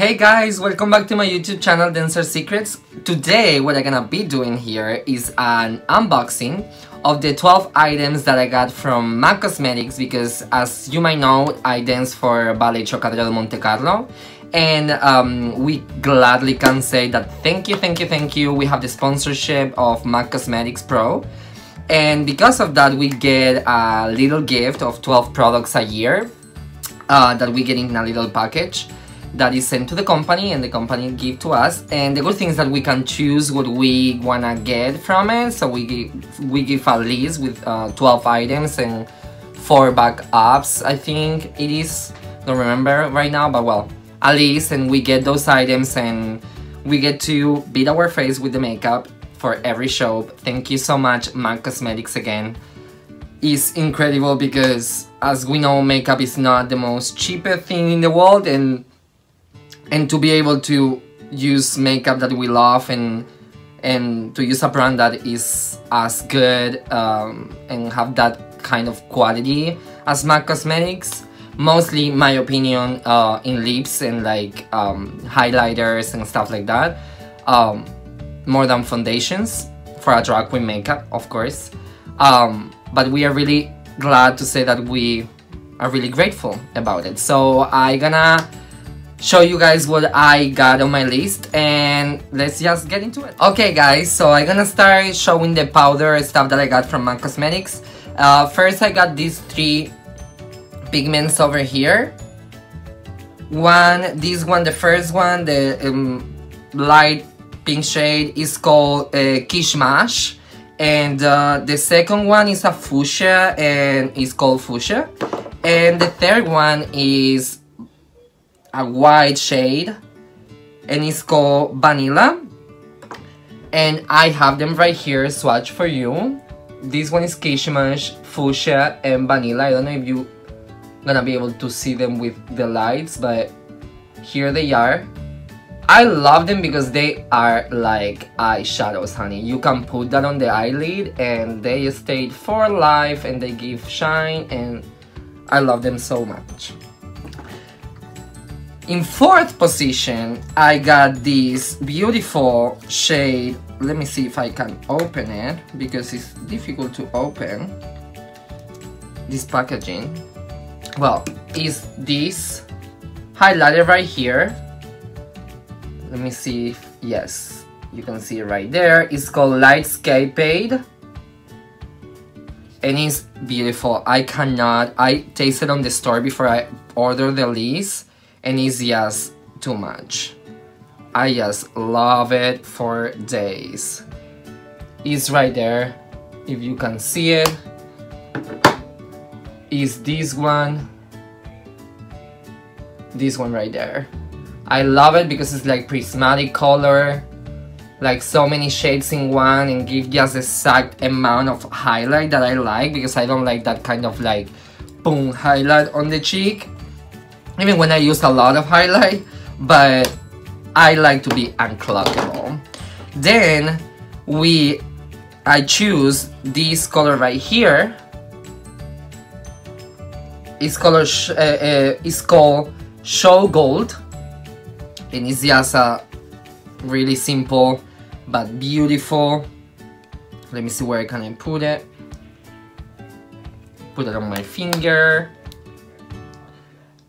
Hey guys, welcome back to my YouTube channel Dancer Secrets. Today what I'm gonna be doing here is an unboxing of the 12 items that I got from MAC Cosmetics because as you might know, I dance for Ballet Trockadero de Monte Carlo and um, we gladly can say that thank you, thank you, thank you. We have the sponsorship of MAC Cosmetics Pro and because of that we get a little gift of 12 products a year uh, that we get in a little package that is sent to the company and the company give to us. And the good thing is that we can choose what we wanna get from it. So we give we give a list with uh, 12 items and four backups I think it is. Don't remember right now but well a list and we get those items and we get to beat our face with the makeup for every show. Thank you so much. MAC Cosmetics again. Is incredible because as we know makeup is not the most cheapest thing in the world and and to be able to use makeup that we love and and to use a brand that is as good um, and have that kind of quality as MAC Cosmetics. Mostly my opinion uh, in lips and like um, highlighters and stuff like that. Um, more than foundations for a drag queen makeup of course. Um, but we are really glad to say that we are really grateful about it. So I gonna show you guys what I got on my list and let's just get into it. Okay guys, so I'm gonna start showing the powder stuff that I got from MAC Cosmetics. Uh, first I got these three pigments over here. One, this one, the first one, the um, light pink shade is called uh, Kitschmas. And uh, the second one is a fuchsia and it's called fuchsia. And the third one is a white shade and it's called Vanilla. And I have them right here swatch for you. This one is Kitschmas, Fuchsia and Vanilla. I don't know if you gonna be able to see them with the lights but here they are. I love them because they are like eyeshadows honey. You can put that on the eyelid and they stay for life and they give shine and I love them so much in fourth position, I got this beautiful shade. Let me see if I can open it because it's difficult to open. This packaging. Well, is this highlighter right here. Let me see if, yes, you can see it right there. It's called Lightscapade. And it's beautiful. I cannot, I tasted on the store before I ordered the list and it's just too much. I just love it for days. It's right there, if you can see it. Is this one, this one right there. I love it because it's like prismatic color, like so many shades in one and give just exact amount of highlight that I like because I don't like that kind of like boom highlight on the cheek even when I use a lot of highlight, but I like to be uncloggable. Then we, I choose this color right here. It's color, uh, uh, it's called Show Gold, and it's just a really simple but beautiful. Let me see where I can I put it. Put it on my finger.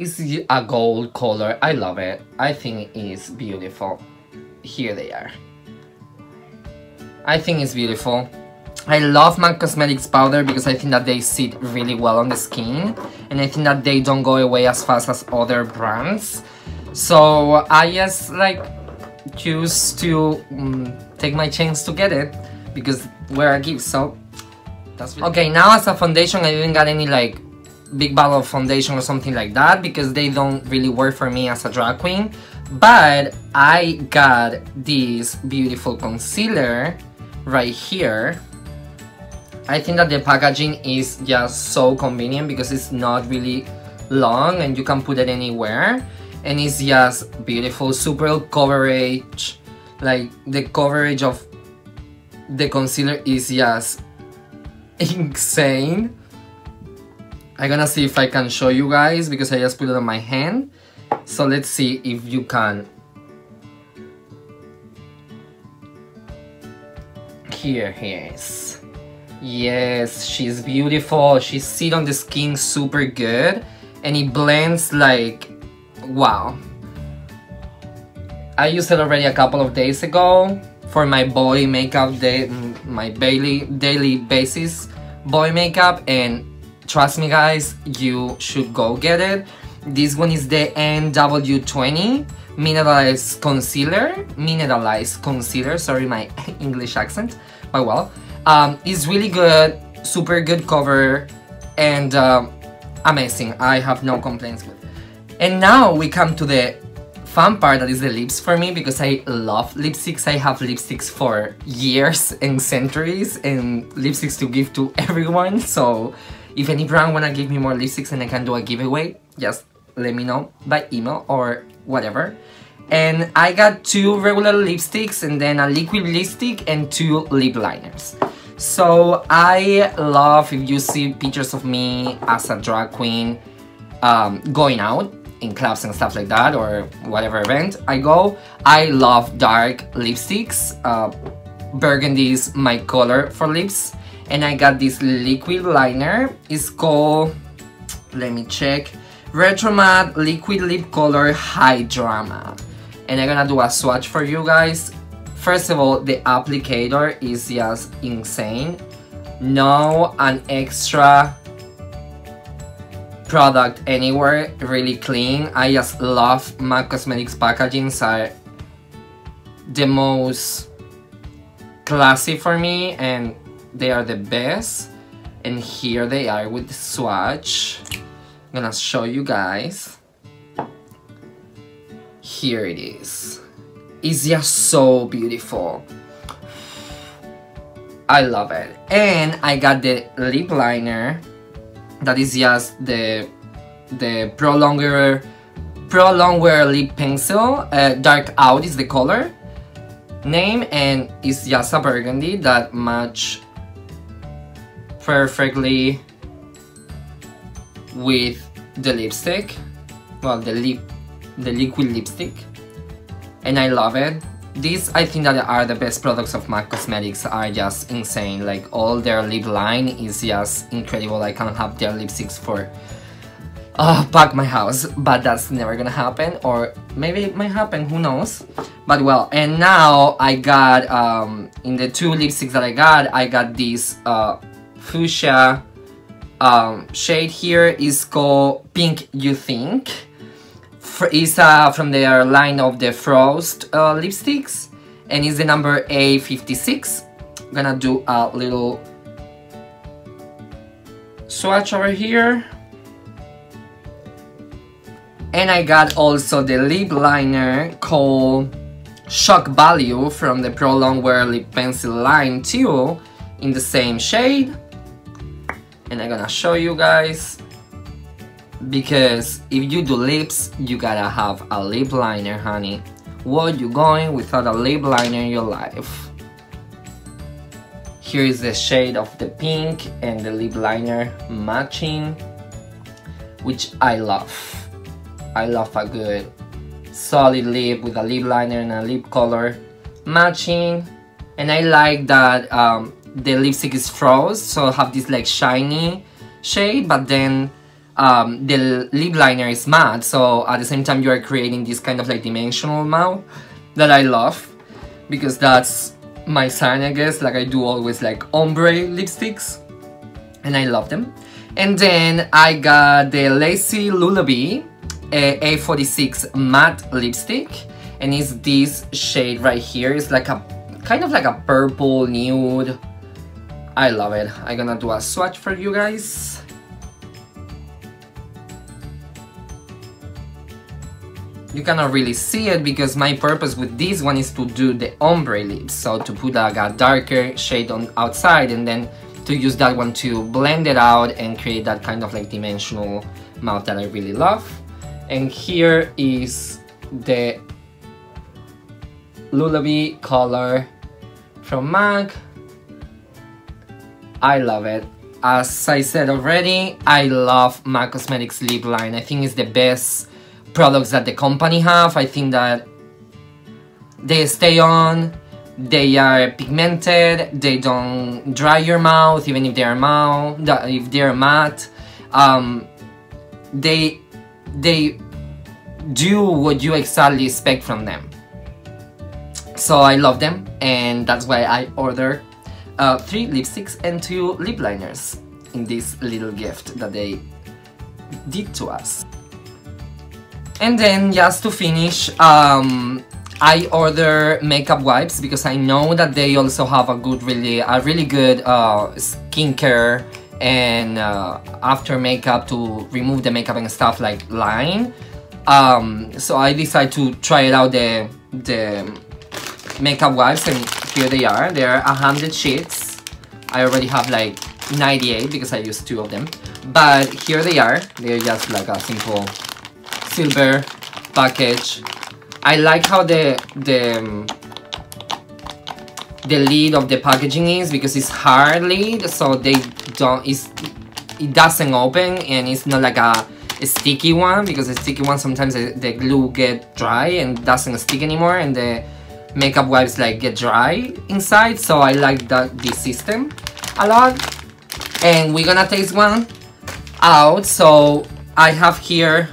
It's a gold color. I love it. I think it is beautiful. Here they are. I think it's beautiful. I love MAC Cosmetics powder because I think that they sit really well on the skin and I think that they don't go away as fast as other brands. So I just like choose to um, take my chance to get it because where I give so that's really Okay, now as a foundation I didn't got any like big bottle of foundation or something like that because they don't really work for me as a drag queen. But I got this beautiful concealer right here. I think that the packaging is just so convenient because it's not really long and you can put it anywhere. And it's just beautiful, super coverage. Like the coverage of the concealer is just insane I'm gonna see if I can show you guys because I just put it on my hand. So let's see if you can. Here, he is. Yes, she's beautiful. She sit on the skin super good. And it blends like, wow. I used it already a couple of days ago for my boy makeup day, my daily daily basis boy makeup and trust me guys you should go get it this one is the NW20 mineralized concealer mineralized concealer sorry my English accent but well um, it's really good super good cover and um, amazing I have no complaints with and now we come to the fun part that is the lips for me because I love lipsticks. I have lipsticks for years and centuries and lipsticks to give to everyone. So if any brand wanna give me more lipsticks and I can do a giveaway, just let me know by email or whatever. And I got two regular lipsticks and then a liquid lipstick and two lip liners. So I love if you see pictures of me as a drag queen um, going out in clubs and stuff like that or whatever event I go. I love dark lipsticks. Uh, burgundy is my color for lips. And I got this liquid liner. It's called, let me check, Retro Matte Liquid Lip Color High Drama. And I'm gonna do a swatch for you guys. First of all, the applicator is just insane. No an extra product anywhere, really clean. I just love MAC Cosmetics packagings are the most classy for me and they are the best. And here they are with the swatch. I'm gonna show you guys. Here it is. It's just so beautiful. I love it. And I got the lip liner that is just the the Pro Longwear Pro Longwear lip pencil uh, dark out is the color name and it's just a burgundy that match perfectly with the lipstick. Well the lip the liquid lipstick. And I love it. These I think that are the best products of MAC Cosmetics are just insane. Like all their lip line is just incredible. I can't have their lipsticks for uh, pack my house. But that's never gonna happen. Or maybe it might happen. Who knows? But well and now I got um, in the two lipsticks that I got I got this uh, fuchsia um, shade here is called pink you think is uh, from their line of the Frost uh, lipsticks and is the number A56. I'm gonna do a little swatch over here. And I got also the lip liner called Shock Value from the Pro Longwear Lip Pencil line too in the same shade. And I'm gonna show you guys because if you do lips, you gotta have a lip liner, honey. What you going without a lip liner in your life? Here is the shade of the pink and the lip liner matching, which I love. I love a good solid lip with a lip liner and a lip color matching. And I like that um, the lipstick is froze, so have this like shiny shade, but then um, the lip liner is matte, so at the same time you are creating this kind of like dimensional mouth that I love because that's my sign I guess, like I do always like ombre lipsticks and I love them. And then I got the Lazy Lullaby A46 matte lipstick and it's this shade right here. It's like a kind of like a purple nude. I love it. I'm gonna do a swatch for you guys. you cannot really see it because my purpose with this one is to do the ombre lips so to put like a darker shade on outside and then to use that one to blend it out and create that kind of like dimensional mouth that I really love and here is the Lullaby color from MAC I love it as I said already I love MAC Cosmetics lip line I think it's the best products that the company have. I think that they stay on, they are pigmented, they don't dry your mouth even if they're mouth, if they're matte. Um, they they do what you exactly expect from them. So I love them and that's why I ordered uh, three lipsticks and two lip liners in this little gift that they did to us. And then just to finish, um, I order makeup wipes because I know that they also have a good, really, a really good uh, skincare and uh, after makeup to remove the makeup and stuff like line. Um, so I decided to try it out the the makeup wipes and here they are. They're a hundred sheets. I already have like 98 because I used two of them. But here they are. They're just like a simple silver package. I like how the the um, the lid of the packaging is because it's hard lid, so they don't it's it doesn't open and it's not like a, a sticky one because the sticky one sometimes the, the glue get dry and doesn't stick anymore and the makeup wipes like get dry inside so I like that this system a lot. And we're gonna taste one out so I have here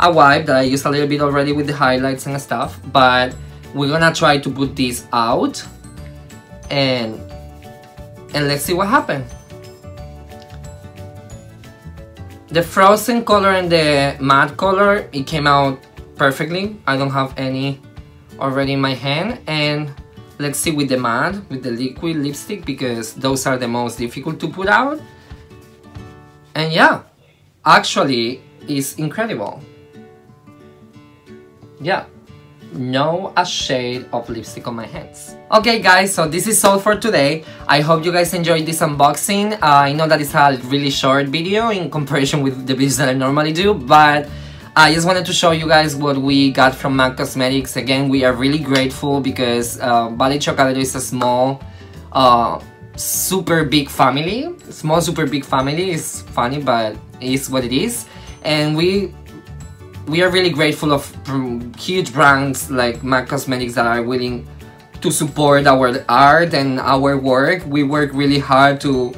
a wipe that I used a little bit already with the highlights and stuff but we're gonna try to put this out and and let's see what happens. The frozen color and the matte color it came out perfectly. I don't have any already in my hand and let's see with the matte with the liquid lipstick because those are the most difficult to put out. And yeah actually it's incredible. Yeah no a shade of lipstick on my hands. Okay guys so this is all for today. I hope you guys enjoyed this unboxing. Uh, i know that it's a really short video in comparison with the videos that i normally do but I just wanted to show you guys what we got from MAC Cosmetics. Again, we are really grateful because uh, Ballet Trockadero is a small, uh, super big family. Small, super big family is funny, but it's what it is. And we we are really grateful of huge brands like MAC Cosmetics that are willing to support our art and our work. We work really hard to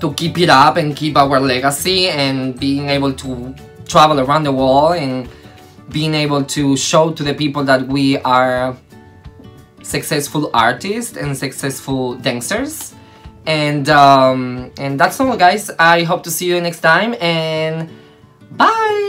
to keep it up and keep our legacy and being able to travel around the world and being able to show to the people that we are successful artists and successful dancers. And um, and that's all guys. I hope to see you next time and bye